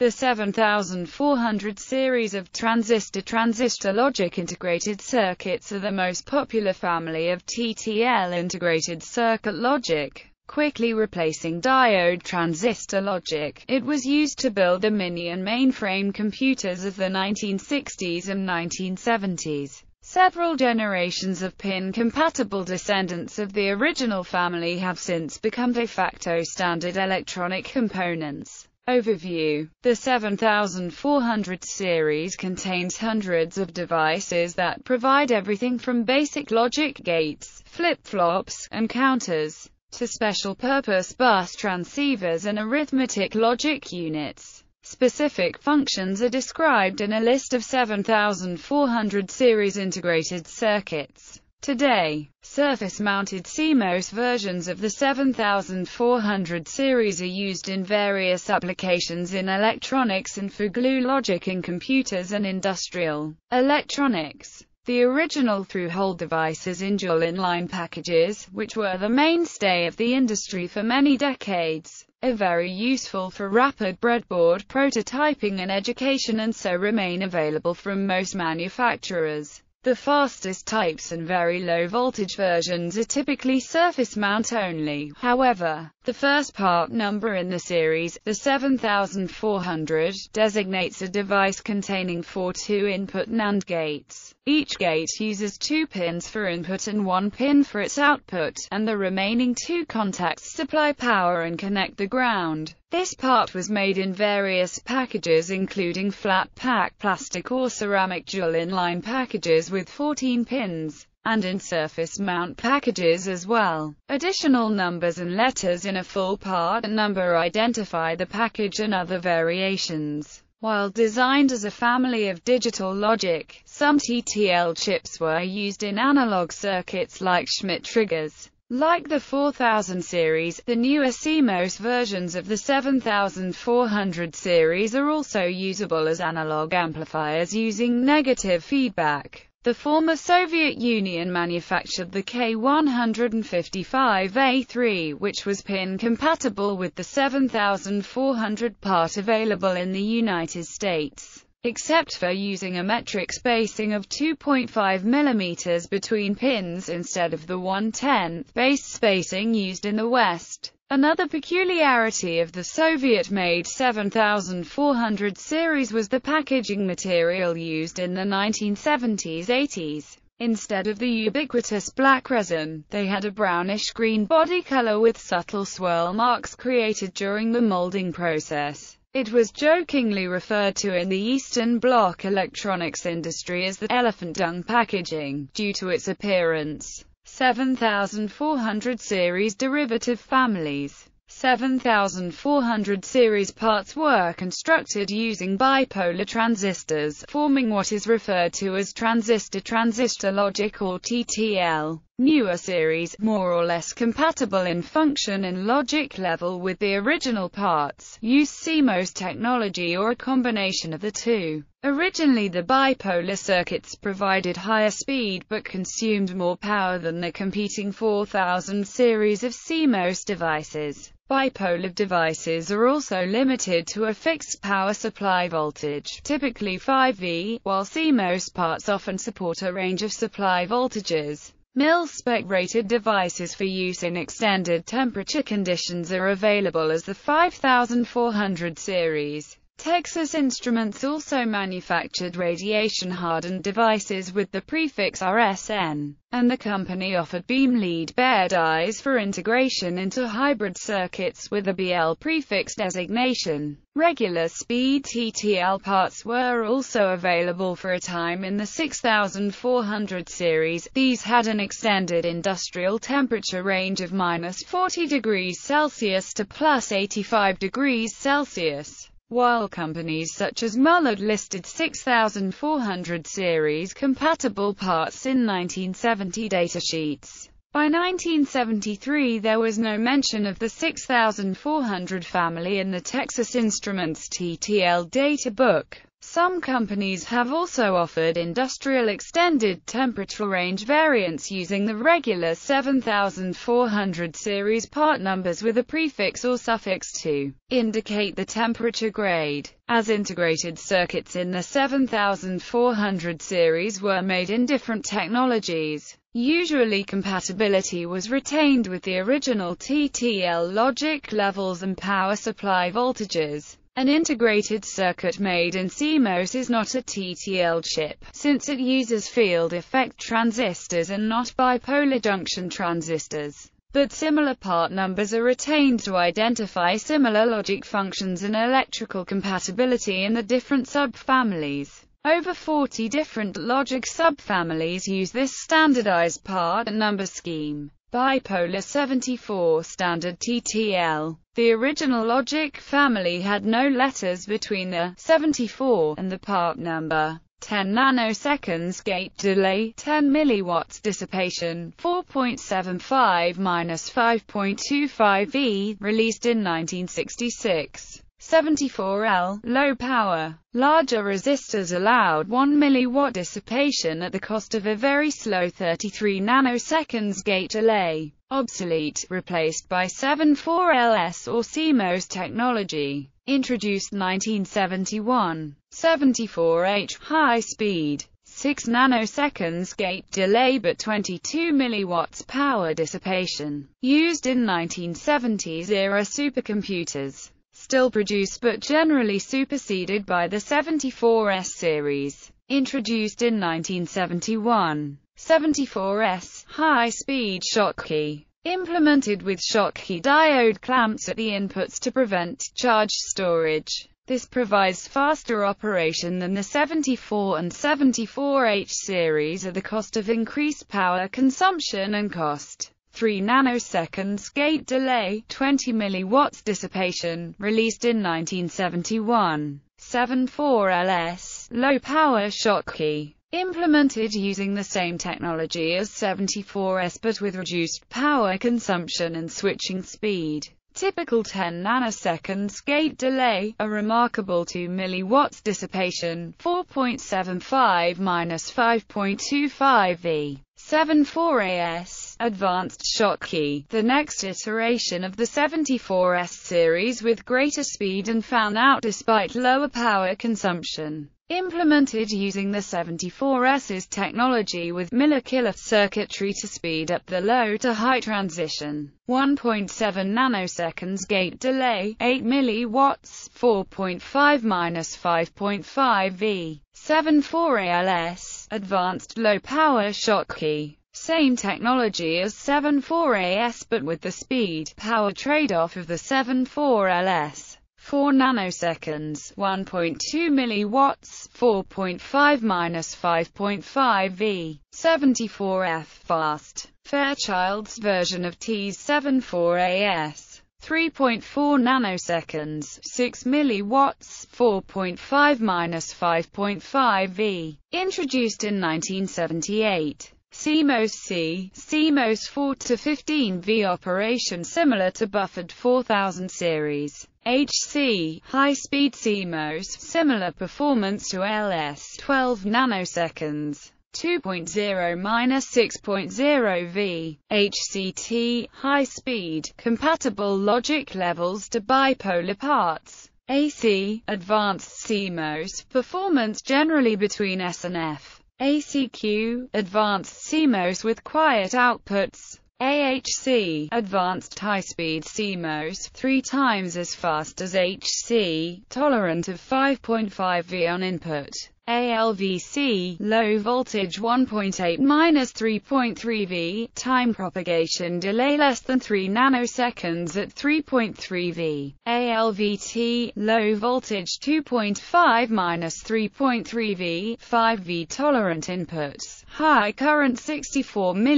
The 7400 series of transistor-transistor logic integrated circuits are the most popular family of TTL integrated circuit logic. Quickly replacing diode transistor logic, it was used to build the mini and mainframe computers of the 1960s and 1970s. Several generations of pin-compatible descendants of the original family have since become de facto standard electronic components. Overview The 7400 series contains hundreds of devices that provide everything from basic logic gates, flip-flops, and counters, to special-purpose bus transceivers and arithmetic logic units. Specific functions are described in a list of 7400 series integrated circuits. Today, surface-mounted CMOS versions of the 7400 series are used in various applications in electronics and for glue logic in computers and industrial electronics. The original through-hole devices in dual inline packages, which were the mainstay of the industry for many decades, are very useful for rapid breadboard prototyping and education and so remain available from most manufacturers. The fastest types and very low voltage versions are typically surface mount only. However, the first part number in the series, the 7400, designates a device containing four two-input NAND gates. Each gate uses two pins for input and one pin for its output, and the remaining two contacts supply power and connect the ground. This part was made in various packages including flat pack plastic or ceramic dual inline packages with 14 pins, and in surface mount packages as well. Additional numbers and letters in a full part number identify the package and other variations. While designed as a family of digital logic, some TTL chips were used in analog circuits like Schmitt triggers. Like the 4000 series, the newer CMOS versions of the 7400 series are also usable as analog amplifiers using negative feedback. The former Soviet Union manufactured the K155A3, which was pin-compatible with the 7400 part available in the United States except for using a metric spacing of 2.5 mm between pins instead of the 1/10th base spacing used in the West. Another peculiarity of the Soviet-made 7400 series was the packaging material used in the 1970s-80s. Instead of the ubiquitous black resin, they had a brownish-green body color with subtle swirl marks created during the molding process. It was jokingly referred to in the Eastern Bloc electronics industry as the elephant dung packaging, due to its appearance. 7400 series derivative families 7400 series parts were constructed using bipolar transistors, forming what is referred to as transistor-transistor logic or TTL. Newer series, more or less compatible in function and logic level with the original parts, use CMOS technology or a combination of the two. Originally the bipolar circuits provided higher speed but consumed more power than the competing 4000 series of CMOS devices. Bipolar devices are also limited to a fixed power supply voltage, typically 5V, while CMOS parts often support a range of supply voltages. Mil-spec rated devices for use in extended temperature conditions are available as the 5400 series. Texas Instruments also manufactured radiation-hardened devices with the prefix RSN, and the company offered beam lead bare dies for integration into hybrid circuits with a BL prefix designation. Regular speed TTL parts were also available for a time in the 6400 series. These had an extended industrial temperature range of minus 40 degrees Celsius to plus 85 degrees Celsius while companies such as Mullard listed 6,400 series compatible parts in 1970 datasheets. By 1973 there was no mention of the 6400 family in the Texas Instruments TTL data book. Some companies have also offered industrial extended temperature range variants using the regular 7400 series part numbers with a prefix or suffix to indicate the temperature grade. As integrated circuits in the 7400 series were made in different technologies, usually compatibility was retained with the original TTL logic levels and power supply voltages. An integrated circuit made in CMOS is not a TTL chip, since it uses field effect transistors and not bipolar junction transistors. But similar part numbers are retained to identify similar logic functions and electrical compatibility in the different subfamilies. Over 40 different logic subfamilies use this standardized part number scheme. Bipolar 74 standard TTL. The original logic family had no letters between the 74 and the part number. 10 nanoseconds gate delay, 10 milliwatts dissipation, 4.75 minus 5.25 V, released in 1966. 74L, low power. Larger resistors allowed 1 milliwatt dissipation at the cost of a very slow 33 nanoseconds gate delay. Obsolete, replaced by 74LS or CMOS technology. Introduced 1971. 74H, high speed. 6 nanoseconds gate delay but 22 milliwatts power dissipation. Used in 1970s era supercomputers still produced but generally superseded by the 74S series, introduced in 1971. 74S, high-speed Schottky, implemented with Schottky diode clamps at the inputs to prevent charge storage. This provides faster operation than the 74 and 74H series at the cost of increased power consumption and cost. 3 nanoseconds gate delay, 20 milliwatts dissipation, released in 1971. 74LS, low power Schottky, implemented using the same technology as 74S but with reduced power consumption and switching speed. Typical 10 nanoseconds gate delay, a remarkable 2 milliwatts dissipation, 4.75 minus 5.25 V. 74AS Advanced Schottky, the next iteration of the 74S series with greater speed and fan-out despite lower power consumption. Implemented using the 74S's technology with Miller-Killer circuitry to speed up the low to high transition. 1.7 nanoseconds gate delay, 8 milliwatts, 4.5 minus 5.5 V. 74ALS, advanced low power Schottky. Same technology as 74AS but with the speed-power trade-off of the 74LS. 4 nanoseconds, 1.2 milliwatts, 4.5 minus 5.5 V, 74F fast. Fairchild's version of TE's 74AS. 3.4 nanoseconds, 6 milliwatts, 4.5 minus 5.5 V, introduced in 1978. CMOS C, CMOS 4 to 15 V operation similar to buffered 4000 series. HC, high-speed CMOS, similar performance to LS, 12 nanoseconds. 2.0 minus 6.0 V, HCT, high speed, compatible logic levels to bipolar parts. AC, advanced CMOS, performance generally between S and F. ACQ, advanced CMOS with quiet outputs. AHC, advanced high-speed CMOS, three times as fast as HC, tolerant of 5.5 V on input. ALVC, low voltage 1.8 minus 3.3 V, time propagation delay less than 3 nanoseconds at 3.3 V. ALVT, low voltage 2.5 minus 3.3 V, 5 V tolerant inputs high current 64 mA,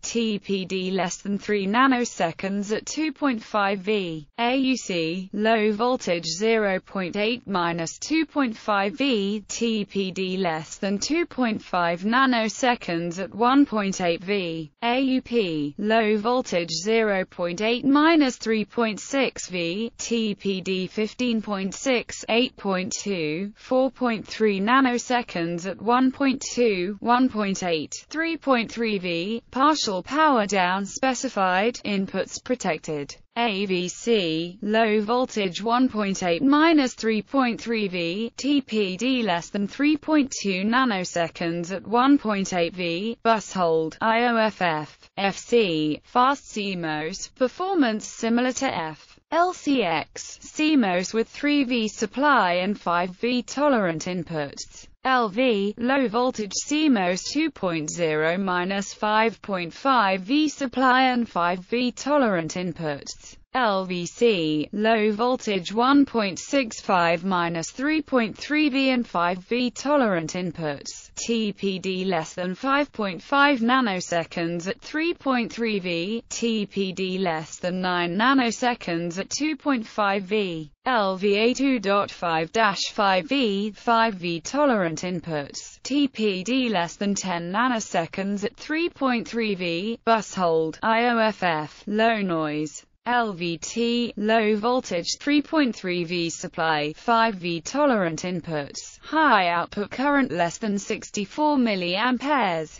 TPD less than 3 nanoseconds at 2.5 V, AUC, low voltage 0.8 minus 2.5 V, TPD less than 2.5 nanoseconds at 1.8 V, AUP, low voltage 0.8 minus 3.6 V, TPD 15.6, 8.2, 4.3 nanoseconds at 1.2, 1.8, 3.3 V, partial power down specified, inputs protected. AVC, low voltage 1.8 minus 3.3 V, TPD less than 3.2 nanoseconds at 1.8 V, bus hold, IOFF, FC, fast CMOS, performance similar to F. LCX, CMOS with 3V supply and 5V tolerant inputs. LV, low voltage CMOS 2.0 minus 5.5 V supply and 5 V tolerant inputs. LVC, low voltage 1.65 minus 3.3 V and 5 V tolerant inputs. TPD less than 5.5 nanoseconds at 3.3 V, TPD less than 9 nanoseconds at 2.5 V, LVA 2.5-5 V, 5 V tolerant inputs, TPD less than 10 nanoseconds at 3.3 V, bus hold, IOFF, low noise. LVT, low voltage 3.3 V supply, 5 V tolerant inputs, high output current less than 64 mA,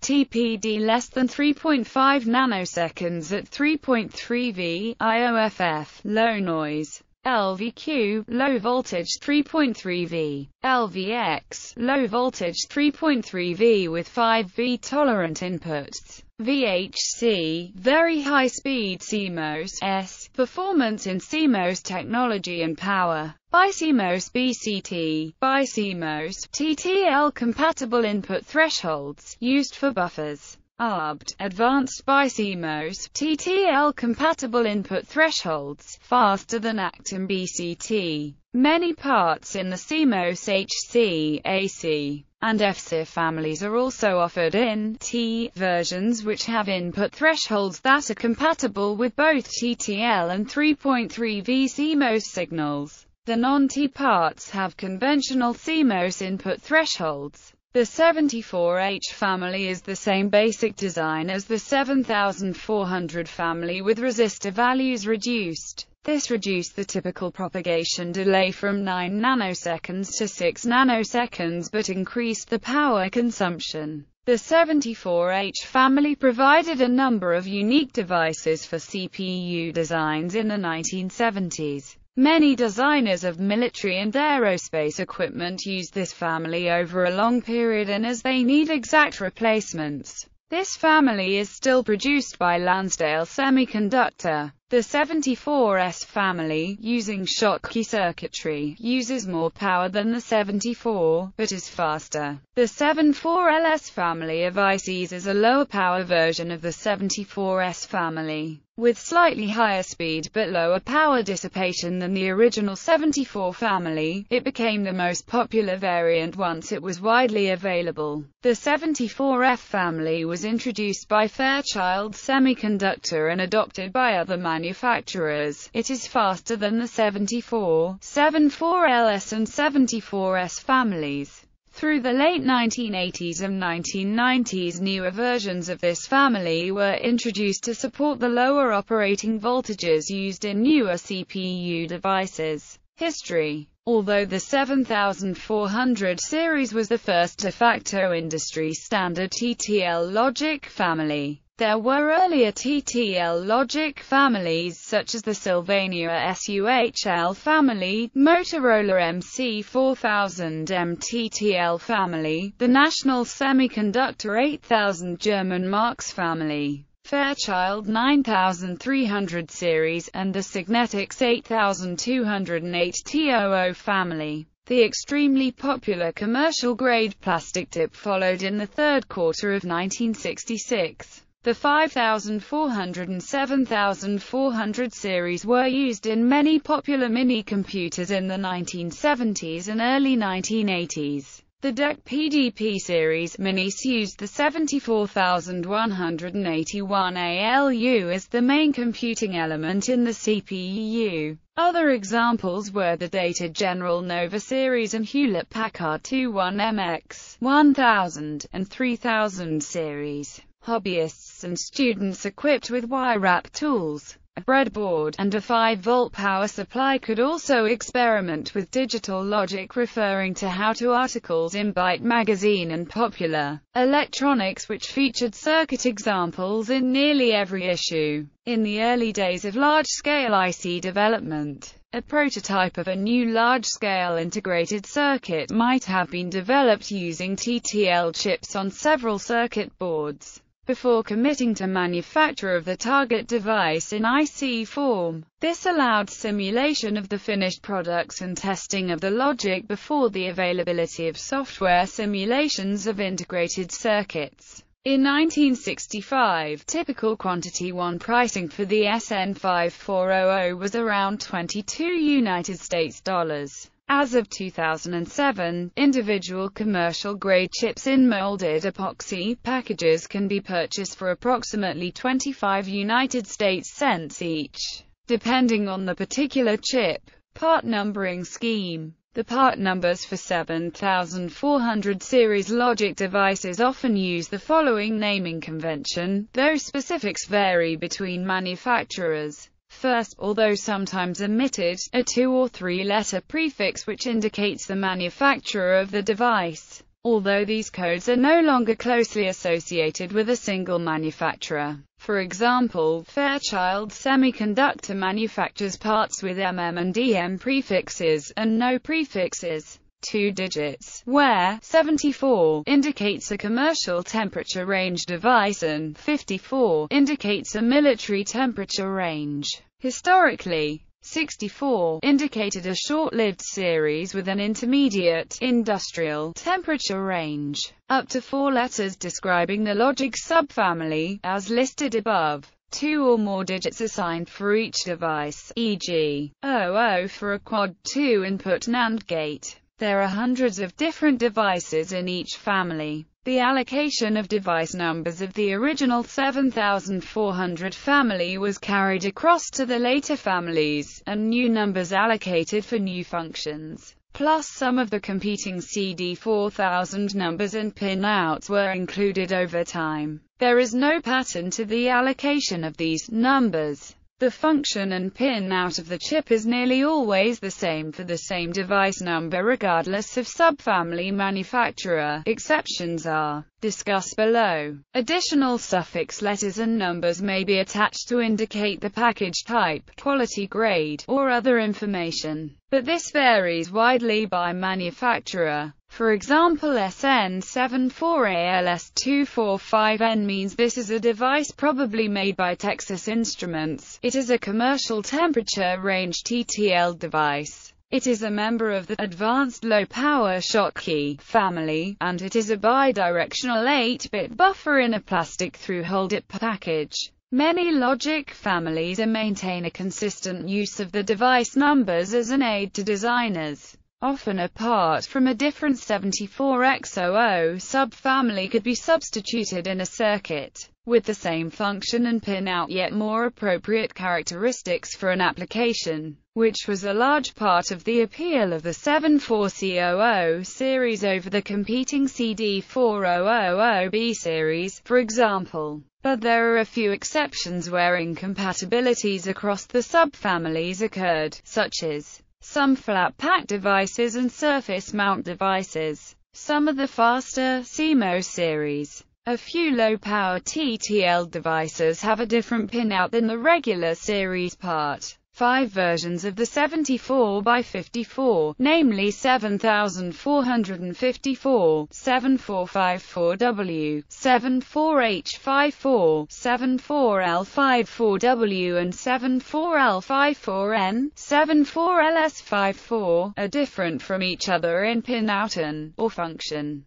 TPD less than 3.5 nanoseconds at 3.3 V, IOFF, low noise. LVQ, low voltage 3.3 V, LVX, low voltage 3.3 V with 5 V tolerant inputs. VHC, Very High Speed CMOS S, Performance in CMOS Technology and Power, BiCMOS BCT, BiCMOS, TTL Compatible Input Thresholds, used for buffers. ARBD, Advanced BiCMOS, TTL Compatible Input Thresholds, faster than Actim BCT. Many parts in the CMOS HC, AC, and FCIF families are also offered in T versions which have input thresholds that are compatible with both TTL and 3.3 V CMOS signals. The non-T parts have conventional CMOS input thresholds. The 74H family is the same basic design as the 7400 family with resistor values reduced. This reduced the typical propagation delay from 9 nanoseconds to 6 nanoseconds but increased the power consumption. The 74H family provided a number of unique devices for CPU designs in the 1970s. Many designers of military and aerospace equipment use this family over a long period and as they need exact replacements. This family is still produced by Lansdale Semiconductor. The 74S family, using Schottky circuitry, uses more power than the 74, but is faster. The 74LS family of ICs is a lower power version of the 74S family, with slightly higher speed but lower power dissipation than the original 74 family. It became the most popular variant once it was widely available. The 74F family was introduced by Fairchild Semiconductor and adopted by other manufacturers it is faster than the 74, 74LS and 74S families. Through the late 1980s and 1990s newer versions of this family were introduced to support the lower operating voltages used in newer CPU devices. History Although the 7400 series was the first de facto industry standard TTL logic family, there were earlier TTL logic families such as the Sylvania SUHL family, Motorola MC4000M TTL family, the National Semiconductor 8000 German Marx family. Fairchild 9300 series, and the Signetics 8208 TOO family. The extremely popular commercial-grade plastic DIP followed in the third quarter of 1966. The 5400 and 7400 series were used in many popular mini-computers in the 1970s and early 1980s. The DEC PDP series minis used the 74181 ALU as the main computing element in the CPU. Other examples were the Data General Nova series and Hewlett-Packard 21MX 1000 and 3000 series. Hobbyists and students equipped with wire-wrap tools a breadboard, and a 5-volt power supply could also experiment with digital logic referring to how-to articles in Byte magazine and Popular Electronics which featured circuit examples in nearly every issue. In the early days of large-scale IC development, a prototype of a new large-scale integrated circuit might have been developed using TTL chips on several circuit boards before committing to manufacture of the target device in IC form. This allowed simulation of the finished products and testing of the logic before the availability of software simulations of integrated circuits. In 1965, typical quantity 1 pricing for the SN5400 was around 22 United States dollars. As of 2007, individual commercial-grade chips in molded epoxy packages can be purchased for approximately 25 United States cents each, depending on the particular chip. Part numbering scheme the part numbers for 7400 series logic devices often use the following naming convention, though specifics vary between manufacturers. First, although sometimes omitted, a two or three-letter prefix which indicates the manufacturer of the device. Although these codes are no longer closely associated with a single manufacturer. For example, Fairchild Semiconductor manufactures parts with MM and DM prefixes, and no prefixes two digits, where 74 indicates a commercial temperature range device and 54 indicates a military temperature range. Historically, 64 indicated a short-lived series with an intermediate industrial temperature range, up to four letters describing the logic subfamily, as listed above. Two or more digits assigned for each device, e.g., 00 for a quad 2 input NAND gate. There are hundreds of different devices in each family. The allocation of device numbers of the original 7400 family was carried across to the later families, and new numbers allocated for new functions. Plus some of the competing CD4000 numbers and pinouts were included over time. There is no pattern to the allocation of these numbers. The function and pin out of the chip is nearly always the same for the same device number regardless of subfamily manufacturer. Exceptions are discussed below. Additional suffix letters and numbers may be attached to indicate the package type, quality grade, or other information, but this varies widely by manufacturer. For example SN74ALS245N means this is a device probably made by Texas Instruments. It is a commercial temperature range TTL device. It is a member of the Advanced Low Power Schottky family, and it is a bidirectional 8-bit buffer in a plastic through-hole package. Many logic families maintain a consistent use of the device numbers as an aid to designers often apart from a different 74X00 subfamily could be substituted in a circuit with the same function and pin out yet more appropriate characteristics for an application, which was a large part of the appeal of the 74C00 series over the competing CD4000B series, for example. But there are a few exceptions where incompatibilities across the subfamilies occurred, such as some flat-pack devices and surface mount devices. Some of the faster CMOS series. A few low-power TTL devices have a different pinout than the regular series part five versions of the 74 by 54, namely 7454, 7454W, 74H54, 74L54W and 74L54N, 74LS54, are different from each other in pinout or function.